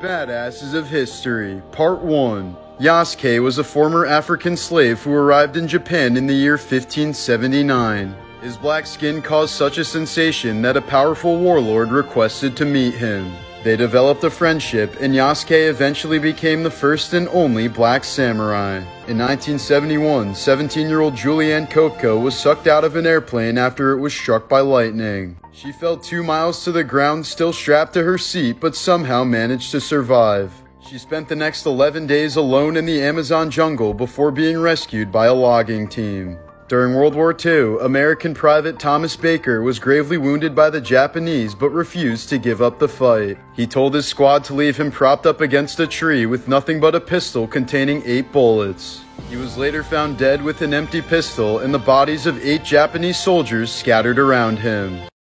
Badasses of History, Part 1 Yasuke was a former African slave who arrived in Japan in the year 1579. His black skin caused such a sensation that a powerful warlord requested to meet him. They developed a friendship, and Yasuke eventually became the first and only black samurai. In 1971, 17-year-old Juliane Koepcke was sucked out of an airplane after it was struck by lightning. She fell two miles to the ground, still strapped to her seat, but somehow managed to survive. She spent the next 11 days alone in the Amazon jungle before being rescued by a logging team. During World War II, American Private Thomas Baker was gravely wounded by the Japanese but refused to give up the fight. He told his squad to leave him propped up against a tree with nothing but a pistol containing eight bullets. He was later found dead with an empty pistol and the bodies of eight Japanese soldiers scattered around him.